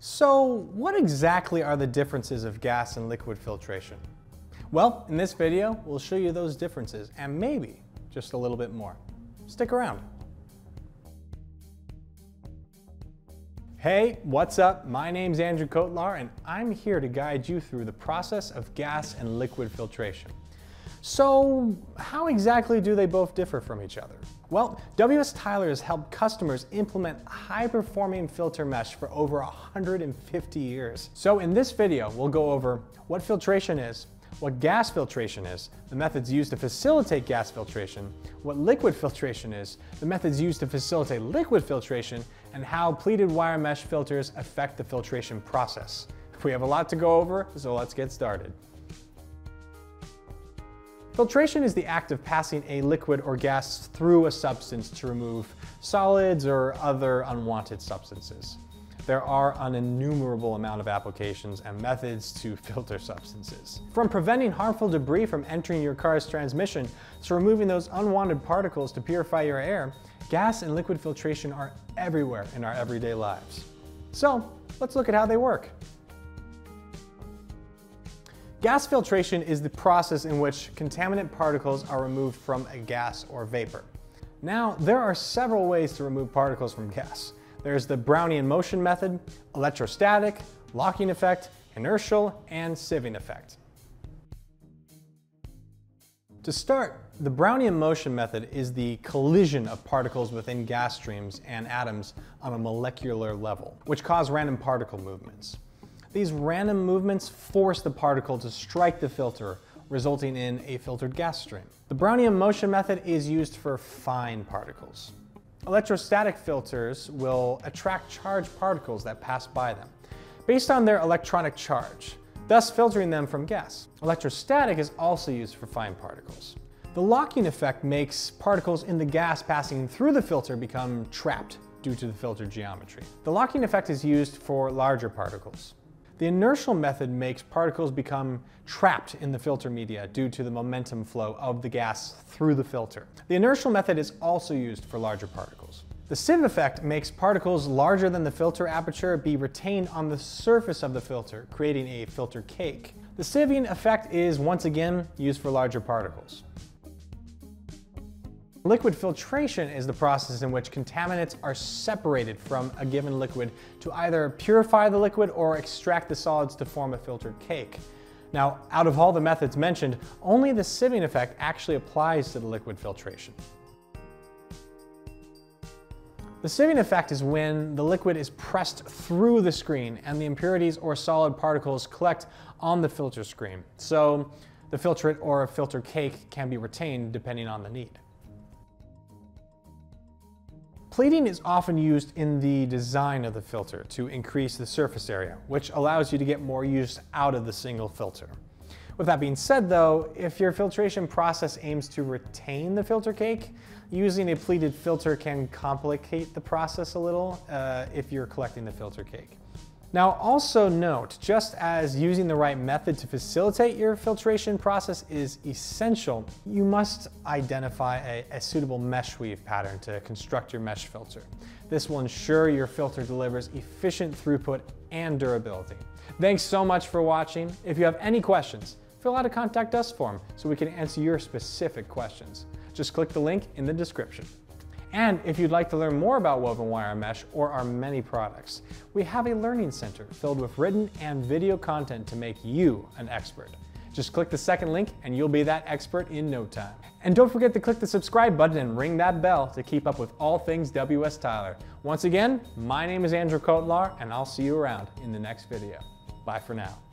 So what exactly are the differences of gas and liquid filtration? Well, in this video, we'll show you those differences and maybe just a little bit more. Stick around. Hey, what's up? My name's Andrew Kotlar and I'm here to guide you through the process of gas and liquid filtration. So how exactly do they both differ from each other? Well, WS Tyler has helped customers implement high-performing filter mesh for over 150 years. So in this video, we'll go over what filtration is, what gas filtration is, the methods used to facilitate gas filtration, what liquid filtration is, the methods used to facilitate liquid filtration, and how pleated wire mesh filters affect the filtration process. We have a lot to go over, so let's get started. Filtration is the act of passing a liquid or gas through a substance to remove solids or other unwanted substances. There are an innumerable amount of applications and methods to filter substances. From preventing harmful debris from entering your car's transmission to removing those unwanted particles to purify your air, gas and liquid filtration are everywhere in our everyday lives. So let's look at how they work. Gas filtration is the process in which contaminant particles are removed from a gas or vapor. Now, there are several ways to remove particles from gas. There's the Brownian motion method, electrostatic, locking effect, inertial, and sieving effect. To start, the Brownian motion method is the collision of particles within gas streams and atoms on a molecular level, which cause random particle movements. These random movements force the particle to strike the filter, resulting in a filtered gas stream. The Brownian motion method is used for fine particles. Electrostatic filters will attract charged particles that pass by them, based on their electronic charge, thus filtering them from gas. Electrostatic is also used for fine particles. The locking effect makes particles in the gas passing through the filter become trapped due to the filter geometry. The locking effect is used for larger particles. The inertial method makes particles become trapped in the filter media due to the momentum flow of the gas through the filter. The inertial method is also used for larger particles. The sieve effect makes particles larger than the filter aperture be retained on the surface of the filter, creating a filter cake. The sieving effect is once again used for larger particles. Liquid filtration is the process in which contaminants are separated from a given liquid to either purify the liquid or extract the solids to form a filtered cake. Now, out of all the methods mentioned, only the sieving effect actually applies to the liquid filtration. The sieving effect is when the liquid is pressed through the screen and the impurities or solid particles collect on the filter screen. So the filtrate or a filter cake can be retained depending on the need. Pleating is often used in the design of the filter to increase the surface area, which allows you to get more use out of the single filter. With that being said though, if your filtration process aims to retain the filter cake, using a pleated filter can complicate the process a little uh, if you're collecting the filter cake. Now also note, just as using the right method to facilitate your filtration process is essential, you must identify a, a, suitable mesh weave pattern to construct your mesh filter. This will ensure your filter delivers efficient throughput and durability. Thanks so much for watching. If you have any questions, fill out a contact us form so we can answer your specific questions. Just click the link in the description. And if you'd like to learn more about woven wire mesh or our many products, we have a learning center filled with written and video content to make you an expert. Just click the second link and you'll be that expert in no time. And don't forget to click the subscribe button and ring that bell to keep up with all things WS Tyler. Once again, my name is Andrew Kotlar and I'll see you around in the next video. Bye for now.